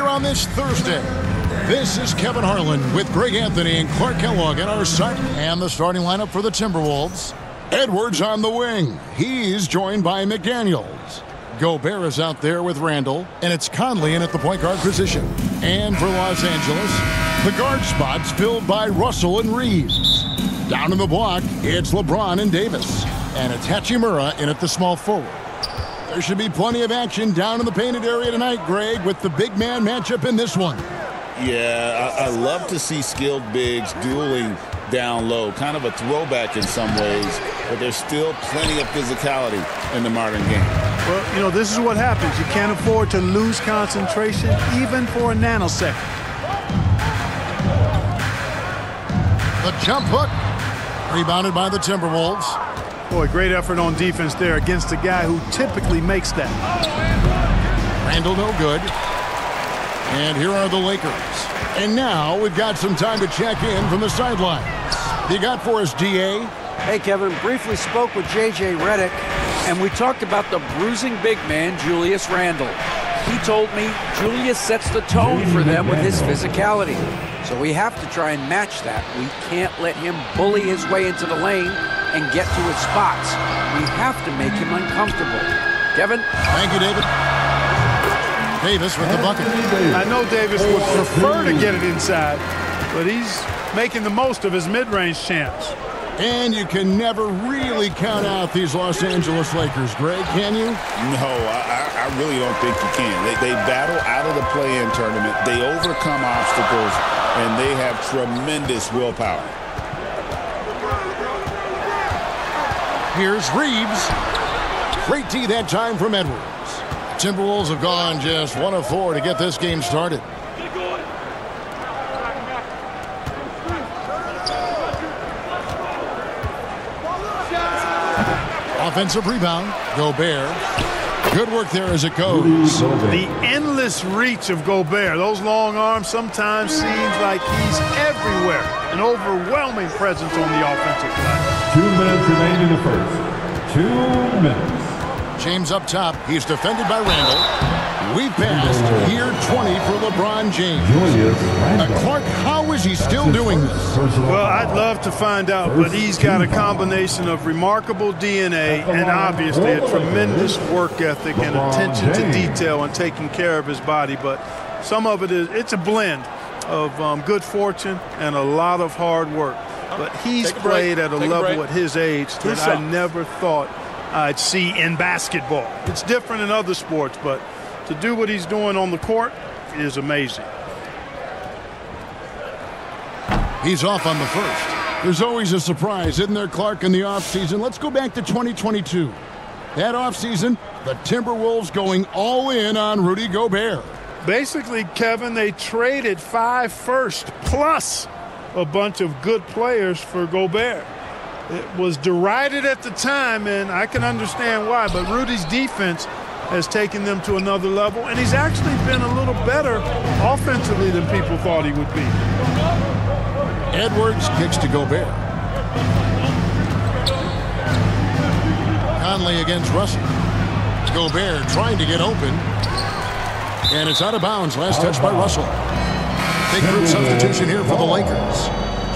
here on this Thursday. This is Kevin Harlan with Greg Anthony and Clark Kellogg at our site and the starting lineup for the Timberwolves. Edwards on the wing. He's joined by McDaniels. Gobert is out there with Randle, and it's Conley in at the point guard position. And for Los Angeles, the guard spots filled by Russell and Reaves. Down in the block, it's LeBron and Davis. And it's Hachimura in at the small forward. There should be plenty of action down in the painted area tonight, Greg, with the big man matchup in this one. Yeah, I, I love to see skilled bigs dueling down low. Kind of a throwback in some ways, but there's still plenty of physicality in the modern game. Well, you know, this is what happens. You can't afford to lose concentration even for a nanosecond. The jump hook. Rebounded by the Timberwolves. Boy, great effort on defense there against a guy who typically makes that. Randle no good. And here are the Lakers. And now we've got some time to check in from the sidelines. You got for us, DA? Hey, Kevin, briefly spoke with J.J. Redick, and we talked about the bruising big man, Julius Randle. He told me Julius sets the tone for them with his physicality. So we have to try and match that. We can't let him bully his way into the lane and get to his spots. We have to make him uncomfortable. Kevin? Thank you, David. Davis with the bucket. I know Davis would prefer to get it inside, but he's making the most of his mid-range chance. And you can never really count out these Los Angeles Lakers, Greg, can you? No, I, I really don't think you can. They, they battle out of the play-in tournament. They overcome obstacles, and they have tremendous willpower. Here's Reaves. Great tee that time from Edwards. Timberwolves have gone just one of four to get this game started. Offensive rebound. Gobert. Good work there as it goes. The endless reach of Gobert. Those long arms sometimes seems like he's everywhere. An overwhelming presence on the offensive line. Two minutes remaining in the first. Two minutes. James up top. He's defended by Randle. We passed year 20 for LeBron James. Uh, Clark, how is he still doing this? Well, I'd love to find out, but he's got a combination of remarkable DNA and obviously a tremendous work ethic and attention to detail and taking care of his body. But some of it is, it's a blend of um, good fortune and a lot of hard work. But he's played at a Take level break. at his age that I never thought I'd see in basketball. It's different in other sports, but to do what he's doing on the court is amazing. He's off on the first. There's always a surprise, isn't there, Clark, in the offseason? Let's go back to 2022. That offseason, the Timberwolves going all in on Rudy Gobert. Basically, Kevin, they traded five first plus a bunch of good players for Gobert. It was derided at the time, and I can understand why, but Rudy's defense has taken them to another level, and he's actually been a little better offensively than people thought he would be. Edwards kicks to Gobert. Conley against Russell. Gobert trying to get open. And it's out of bounds. Last touch by Russell. Big group substitution here for the Lakers.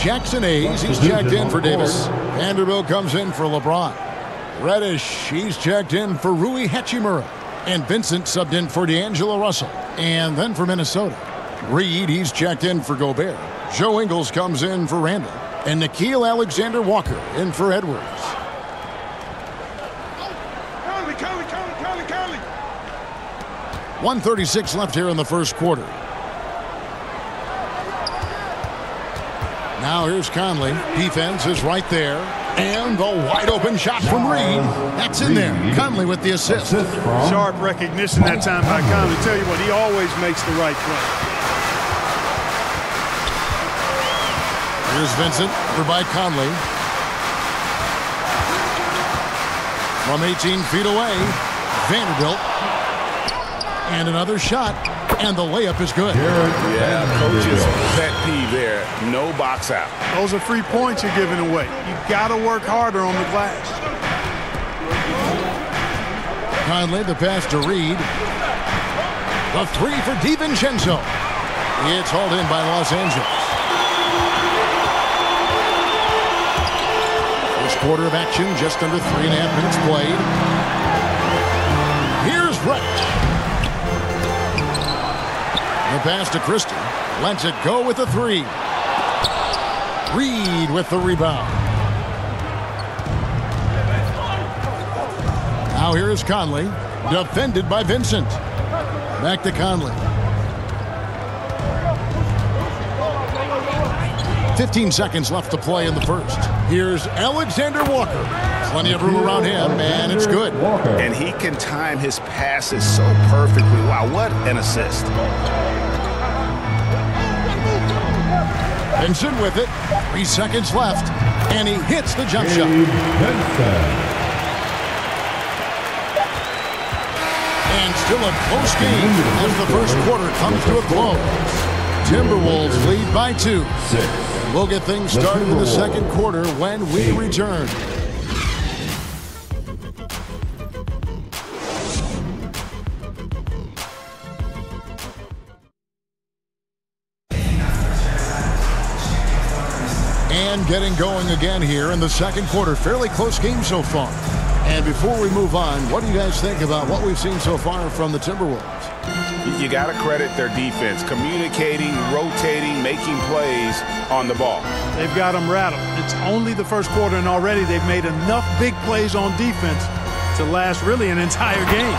Jaxson Hayes, he's checked in for Davis. Vanderbilt comes in for LeBron. Reddish, he's checked in for Rui Hachimura. And Vincent subbed in for D'Angelo Russell. And then for Minnesota. Reid, he's checked in for Gobert. Joe Ingles comes in for Randle. And Nickeil Alexander Walker in for Edwards. Conley, Conley, Conley. 136 left here in the first quarter. Now here's Conley. Defense is right there. And the wide open shot from Reid. That's in there. Conley with the assist. Sharp recognition that time by Conley. Tell you what, he always makes the right play. Here's Vincent for by Conley. From 18 feet away, Vanderbilt. And another shot, and the layup is good. Yeah, coach's pet peeve there. No box out. Those are free points you're giving away. You got to work harder on the glass. Conley, the pass to Reid. The three for DiVincenzo. It's hauled in by Los Angeles. First quarter of action, just under three and a half minutes played. Here's Rett. The pass to Christie. Lets it go with the three. Reid with the rebound. Now here is Conley. Defended by Vincent. Back to Conley. 15 seconds left to play in the first. Here's Alexander Walker. Plenty of room around him, and it's good. And he can time his passes so perfectly. Wow, what an assist. Vincent with it. Three seconds left. And he hits the jump shot. And still a close game as the first quarter comes to a close. Timberwolves lead by two. We'll get things started in the second quarter when we return. And getting going again here in the second quarter. Fairly close game so far. And before we move on, what do you guys think about what we've seen so far from the Timberwolves? You got to credit their defense, communicating, rotating, making plays on the ball. They've got them rattled. It's only the first quarter, and already they've made enough big plays on defense to last really an entire game.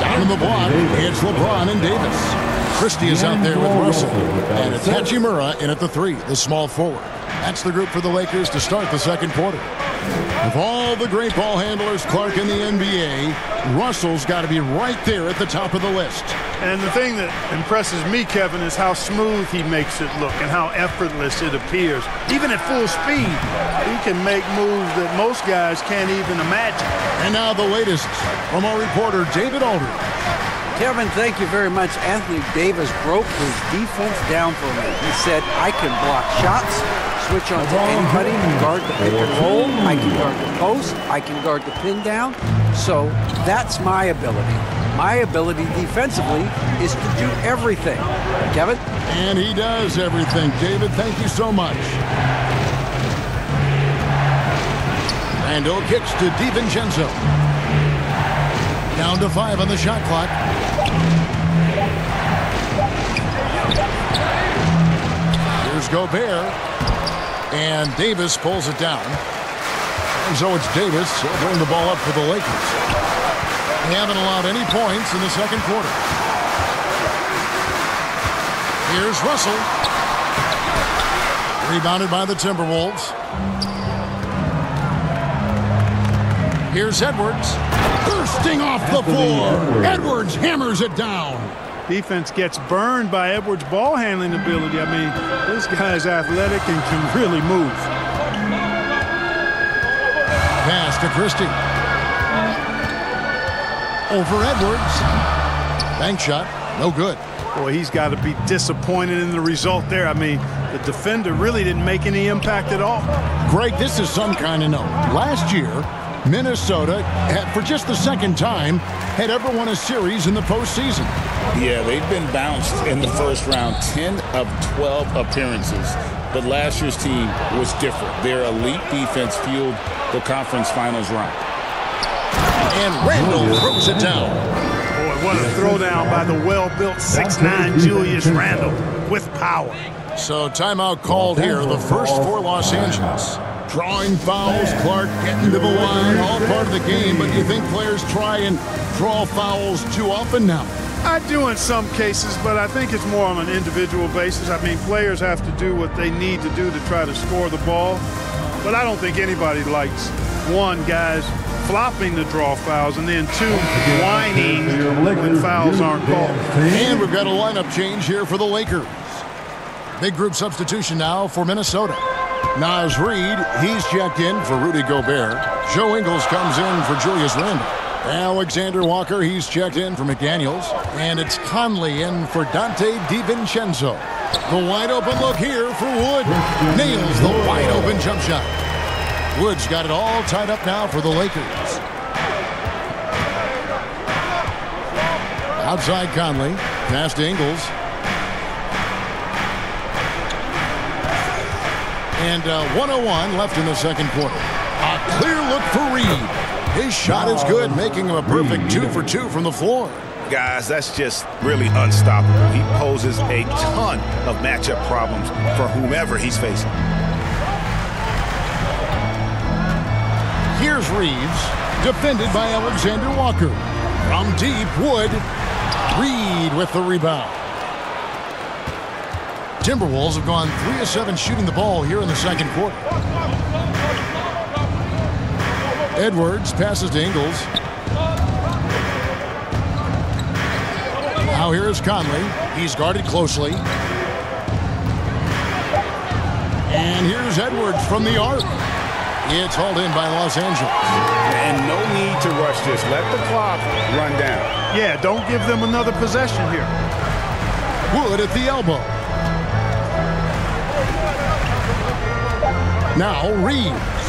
Down in the block, it's LeBron and Davis. Christie is out there with Russell. And it's Hachimura in at the three, the small forward. That's the group for the Lakers to start the second quarter. Of all the great ball handlers, Clark, in the NBA, Russell's got to be right there at the top of the list. And the thing that impresses me, Kevin, is how smooth he makes it look and how effortless it appears. Even at full speed, he can make moves that most guys can't even imagine. And now the latest from our reporter, David Aldridge. Kevin, thank you very much. Anthony Davis broke his defense down for me. He said, I can block shots, switch on to anybody, guard the pick and roll, I can guard the post, I can guard the pin down. So that's my ability. My ability defensively is to do everything. Kevin? And he does everything. David, thank you so much. Randle kicks to DiVincenzo. Down to five on the shot clock. Here's Gobert. And Davis pulls it down. And so it's Davis. He'll the ball up for the Lakers. They haven't allowed any points in the second quarter. Here's Russell. Rebounded by the Timberwolves. Here's Edwards. Bursting off the floor. Edwards hammers it down. Defense gets burned by Edwards' ball handling ability. I mean, this guy's athletic and can really move. Pass to Christie. Over Edwards. Bank shot. No good. Boy, he's got to be disappointed in the result there. I mean, the defender really didn't make any impact at all. Greg, this is some kind of note. Last year, Minnesota, had, for just the second time, had ever won a series in the postseason. Yeah, they've been bounced in the first round, 10 of 12 appearances. But last year's team was different. Their elite defense fueled the conference finals run. And Randle throws it down. Boy, what a throwdown by the well-built 6'9 Julius Randle with power. So timeout called here, the first for Los Angeles. Drawing fouls, Clark getting to the line, all part of the game, but you think players try and draw fouls too often now? I do in some cases, but I think it's more on an individual basis. I mean, players have to do what they need to do to try to score the ball. But I don't think anybody likes, one, guys flopping the draw fouls, and then two, whining when fouls aren't called. And we've got a lineup change here for the Lakers. Big group substitution now for Minnesota. Naz Reid, he's checked in for Rudy Gobert. Joe Ingles comes in for Julius Randle. Alexander Walker, he's checked in for McDaniels. And it's Conley in for Donte DiVincenzo. The wide open look here for Wood. Nails the wide open jump shot. Wood's got it all tied up now for the Lakers. Outside Conley. Past Ingles. And uh, 101 left in the second quarter. A clear look for Reid. His shot is good, oh. making him a perfect two for two from the floor. Guys, that's just really unstoppable. He poses a ton of matchup problems for whomever he's facing. Here's Reaves, defended by Alexander Walker. From deep, Wood. Reid with the rebound. Timberwolves have gone 3 of 7 shooting the ball here in the second quarter. Edwards passes to Ingles. Now here is Conley. He's guarded closely. And here's Edwards from the arc. It's hauled in by Los Angeles. And no need to rush this. Let the clock run down. Yeah, don't give them another possession here. Wood at the elbow. Now Reaves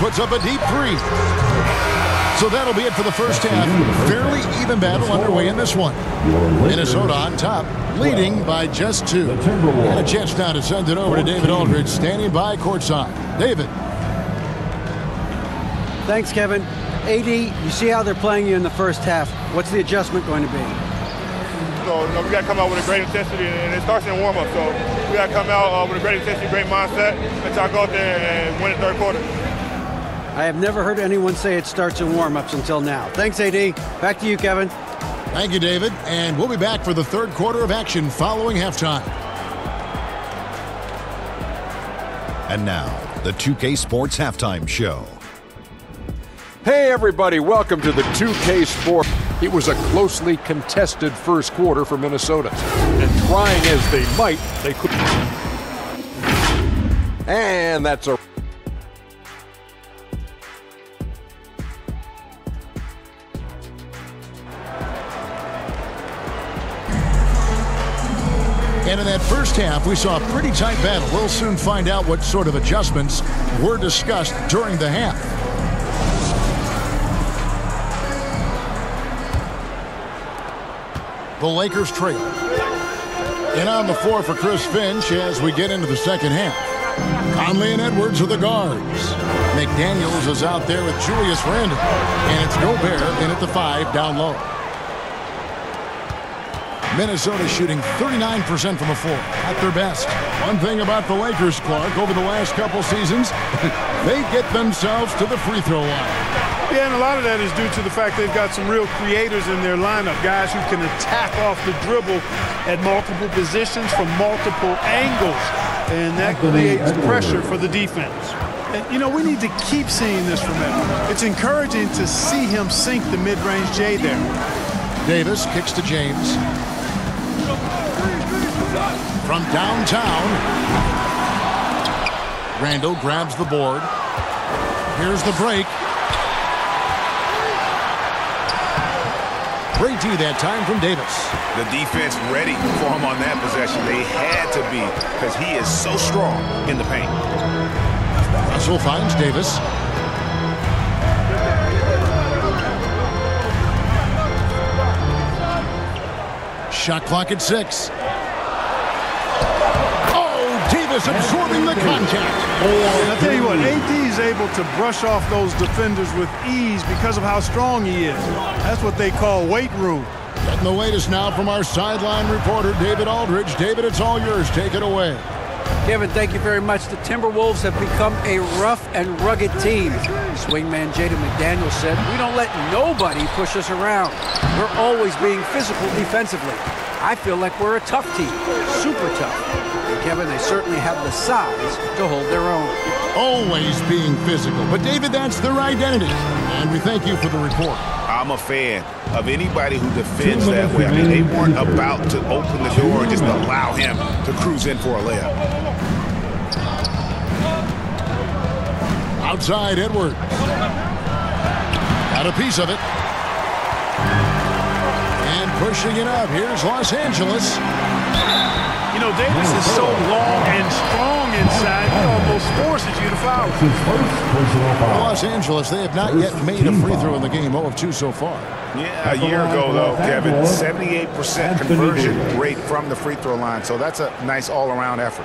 puts up a deep three. So that'll be it for the first half. Fairly even battle underway in this one. Minnesota on top, leading by just two. And a chance now to send it over to David Aldridge, standing by courtside. David. Thanks, Kevin. AD, you see how they're playing you in the first half. What's the adjustment going to be? So you know, we got to come out with a great intensity, and it starts in warm-up. So we got to come out uh, with a great intensity, great mindset, and try to go out there and win the third quarter. I have never heard anyone say it starts in warm-ups until now. Thanks, AD. Back to you, Kevin. Thank you, David. And we'll be back for the third quarter of action following halftime. And now, the 2K Sports Halftime Show. Hey, everybody, welcome to the 2K Sports. It was a closely contested first quarter for Minnesota. And trying as they might, they couldn't. And that's a. And in that first half, we saw a pretty tight battle. We'll soon find out what sort of adjustments were discussed during the half. The Lakers trail. And on the floor for Chris Finch as we get into the second half. Conley and Edwards are the guards. McDaniels is out there with Julius Randle. And it's Gobert in at the five down low. Minnesota shooting 39% from the floor at their best. One thing about the Lakers, Clark, over the last couple seasons, they get themselves to the free throw line. Yeah, and a lot of that is due to the fact they've got some real creators in their lineup, guys who can attack off the dribble at multiple positions from multiple angles, and that creates pressure for the defense. And, you know, we need to keep seeing this from him. It's encouraging to see him sink the mid-range J there. Davis kicks to James. From downtown, Randle grabs the board. Here's the break. Great D that time from Davis. The defense ready for him on that possession. They had to be because he is so strong in the paint. Russell finds Davis. Shot clock at six. Davis absorbing the contact. And I tell you what, AD is able to brush off those defenders with ease because of how strong he is. That's what they call weight room. Getting the latest now from our sideline reporter, David Aldridge. David, it's all yours. Take it away. Kevin, thank you very much. The Timberwolves have become a rough and rugged team. Swingman Jaden McDaniel said, we don't let nobody push us around. We're always being physical defensively. I feel like we're a tough team, super tough. And Kevin, they certainly have the size to hold their own. Always being physical. But David, that's their identity. And we thank you for the report. I'm a fan of anybody who defends that way. I mean, they weren't about to open the door and just allow him to cruise in for a layup. Outside, Edward. Got a piece of it. And pushing it up. Here's Los Angeles. You You know, Davis is so long and strong inside, he almost forces you to foul. Los Angeles, they have not yet made a free throw in the game. 0 of 2 so far. Yeah, a year ago, though, Kevin, 78% conversion rate from the free throw line. So that's a nice all-around effort.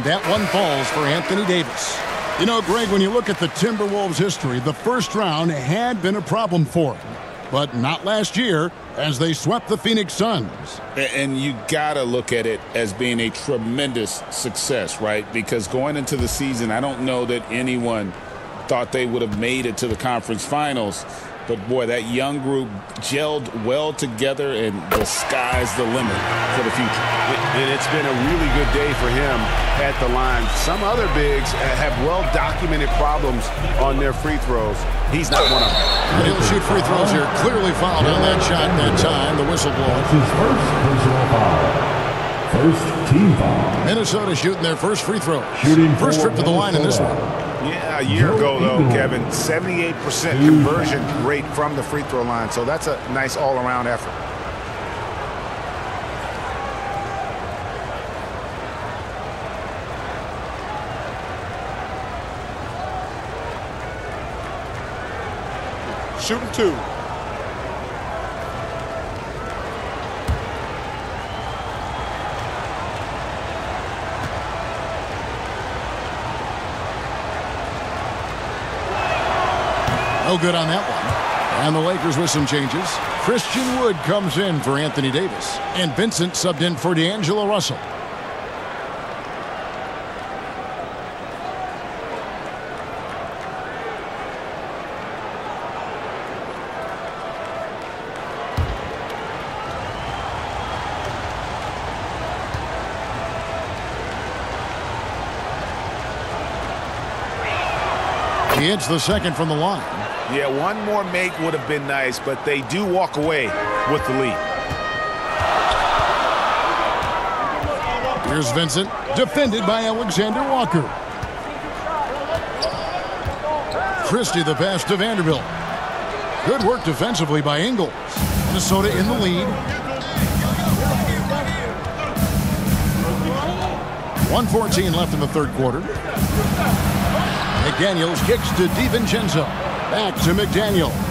And that one falls for Anthony Davis. You know, Greg, when you look at the Timberwolves' history, the first round had been a problem for them. But not last year, as they swept the Phoenix Suns. And you got to look at it as being a tremendous success, right? Because going into the season, I don't know that anyone thought they would have made it to the conference finals. But boy, that young group gelled well together, and the sky's the limit for the future. And it's been a really good day for him at the line. Some other bigs uh, have well-documented problems on their free throws. He's not one of them. He'll shoot free throws here. Clearly fouled on that shot that time. The whistle blows. His first personal foul. First team foul. Minnesota shooting their first free throw. Shooting First trip to the line in this one. Yeah, a year ago, though, Kevin, 78% conversion rate from the free throw line. So that's a nice all-around effort. Shooting two. No good on that one. And the Lakers with some changes. Christian Wood comes in for Anthony Davis. And Vincent subbed in for D'Angelo Russell. He hits the second from the line. Yeah, one more make would have been nice, but they do walk away with the lead. Here's Vincent, defended by Alexander Walker. Christie the pass to Vanderbilt. Good work defensively by Ingles. Minnesota in the lead. 114 left in the third quarter. McDaniels kicks to DiVincenzo. Back to McDaniel.